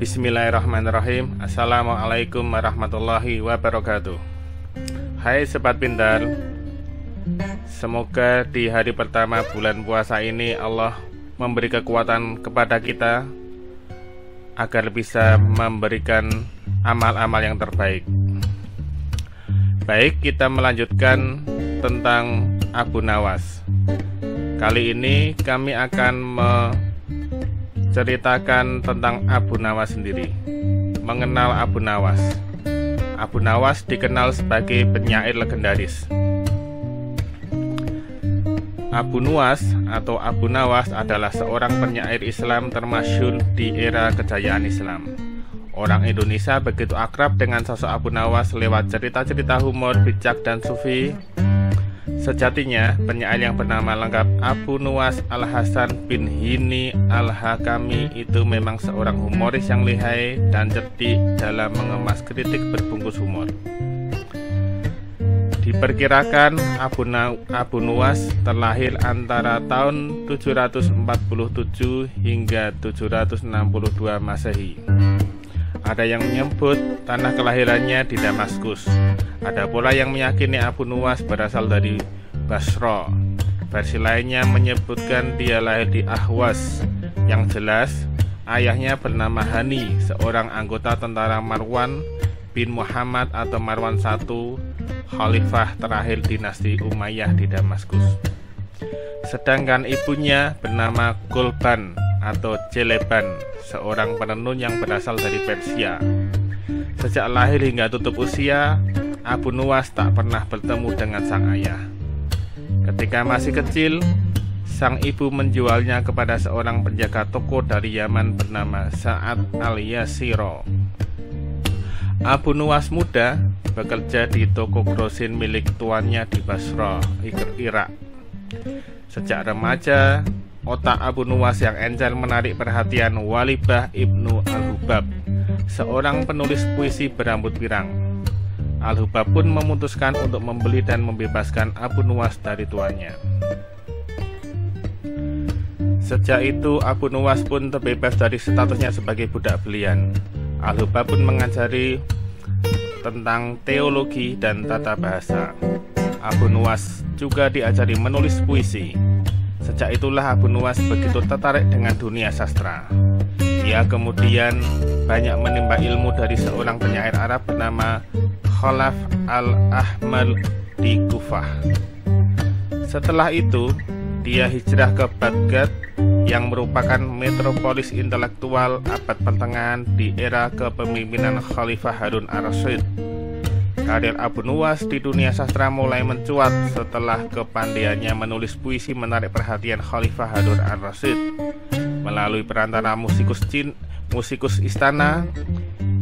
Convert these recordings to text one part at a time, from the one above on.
Bismillahirrahmanirrahim. Assalamualaikum warahmatullahi wabarakatuh. Hai Sobat Pintar. Semoga di hari pertama bulan puasa ini Allah memberi kekuatan kepada kita Agar bisa memberikan amal-amal yang terbaik. Baik, kita melanjutkan tentang Abu Nawas. Kali ini kami akan menceritakan tentang Abu Nawas sendiri. Mengenal Abu Nawas. Abu Nawas dikenal sebagai penyair legendaris. Abu Nuwas atau Abu Nawas adalah seorang penyair Islam termasyur di era kejayaan Islam. Orang Indonesia begitu akrab dengan sosok Abu Nawas lewat cerita-cerita humor, bijak, dan sufi Sejatinya, penyair yang bernama lengkap Abu Nuwas Al-Hasan bin Hini Al-Hakami itu memang seorang humoris yang lihai dan cerdik dalam mengemas kritik berbungkus humor. Diperkirakan Abu, Na Abu Nuwas terlahir antara tahun 747 hingga 762 Masehi. Ada yang menyebut tanah kelahirannya di Damaskus. Ada pula yang meyakini Abu Nuwas berasal dari Basra. Versi lainnya menyebutkan dia lahir di Ahwas. Yang jelas, ayahnya bernama Hani, seorang anggota tentara Marwan bin Muhammad atau Marwan I, khalifah terakhir dinasti Umayyah di Damaskus. Sedangkan ibunya bernama Gulban atau Celeban, seorang penenun yang berasal dari Persia. Sejak lahir hingga tutup usia, Abu Nuwas tak pernah bertemu dengan sang ayah. Ketika masih kecil, sang ibu menjualnya kepada seorang penjaga toko dari Yaman bernama Sa'ad al-Yasiro. Abu Nuwas muda bekerja di toko grosin milik tuannya di Basra, Irak. Sejak remaja, Otak Abu Nuwas yang encer menarik perhatian Walibah Ibnu Al-Hubab Seorang penulis puisi berambut pirang Al-Hubab pun memutuskan untuk membeli dan membebaskan Abu Nuwas dari tuannya. Sejak itu Abu Nuwas pun terbebas dari statusnya sebagai budak belian. Al-Hubab pun mengajari tentang teologi dan tata bahasa. Abu Nuwas juga diajari menulis puisi. Sejak itulah Abu Nuwas begitu tertarik dengan dunia sastra. Ia kemudian banyak menimba ilmu dari seorang penyair Arab bernama Khalaf al-Ahmal di Kufah. Setelah itu, dia hijrah ke Baghdad yang merupakan metropolis intelektual abad pertengahan di era kepemimpinan Khalifah Harun ar-Rasyid Karir Abu Nuwas di dunia sastra mulai mencuat setelah kepandaiannya menulis puisi menarik perhatian Khalifah Harun al-Rasyid melalui perantara musikus Cin, musikus istana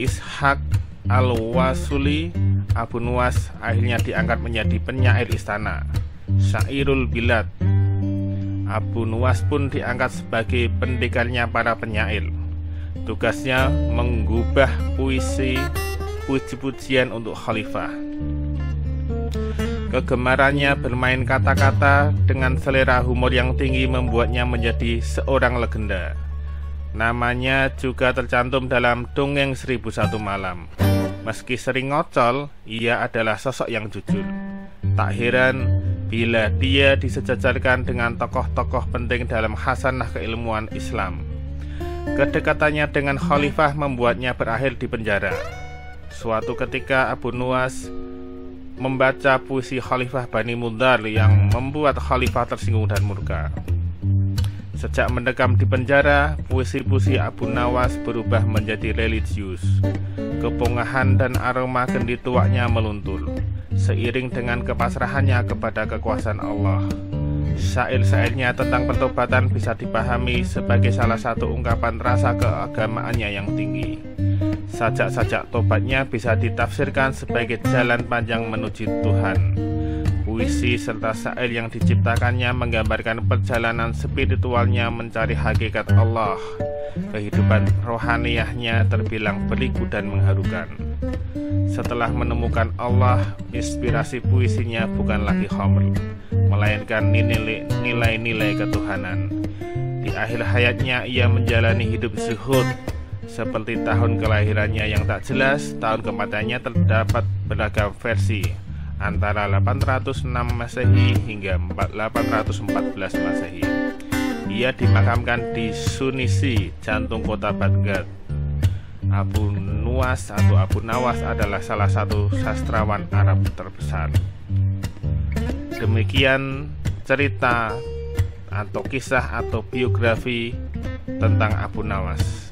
Ishak al-Wasuli Abu Nuwas akhirnya diangkat menjadi penyair istana Syairul Bilad Abu Nuwas pun diangkat sebagai pendekarnya para penyair Tugasnya mengubah puisi puji-pujian untuk khalifah. Kegemarannya bermain kata-kata dengan selera humor yang tinggi membuatnya menjadi seorang legenda. Namanya juga tercantum dalam Dongeng Seribu Satu Malam. Meski sering ngocol, ia adalah sosok yang jujur. Tak heran bila dia disejajarkan dengan tokoh-tokoh penting dalam hasanah keilmuan Islam. Kedekatannya dengan khalifah membuatnya berakhir di penjara. Suatu ketika Abu Nuwas membaca puisi Khalifah Bani Mundar yang membuat Khalifah tersinggung dan murka. Sejak mendekam di penjara, puisi-puisi Abu Nawas berubah menjadi religius. Kepongahan dan aroma kendi tuaknya meluntur, seiring dengan kepasrahannya kepada kekuasaan Allah. Syair-syairnya tentang pertobatan bisa dipahami sebagai salah satu ungkapan rasa keagamaannya yang tinggi. Sajak-sajak tobatnya bisa ditafsirkan sebagai jalan panjang menuju Tuhan. Puisi serta syair yang diciptakannya menggambarkan perjalanan spiritualnya mencari hakikat Allah. Kehidupan rohaniyahnya terbilang berliku dan mengharukan. Setelah menemukan Allah, inspirasi puisinya bukan lagi homer, melainkan nilai-nilai ketuhanan. Di akhir hayatnya ia menjalani hidup zuhud seperti tahun kelahirannya yang tak jelas, tahun kematiannya terdapat beragam versi antara 806 Masehi hingga 814 Masehi. Ia dimakamkan di Sunisi, jantung kota Baghdad. Abu Nuwas atau Abu Nawas adalah salah satu sastrawan Arab terbesar. Demikian cerita atau kisah atau biografi tentang Abu Nawas.